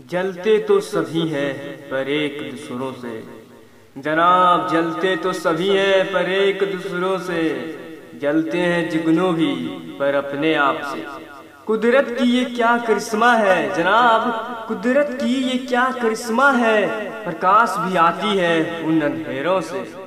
जलते तो सभी हैं पर एक दूसरों से। जनाब, जलते तो सभी हैं पर एक दूसरों से। जलते हैं जिगनों भी पर अपने आप से। कुदरत की ये क्या करिश्मा है, जनाब? कुदरत की ये क्या करिश्मा है? प्रकाश भी आती है उन अंधेरों से।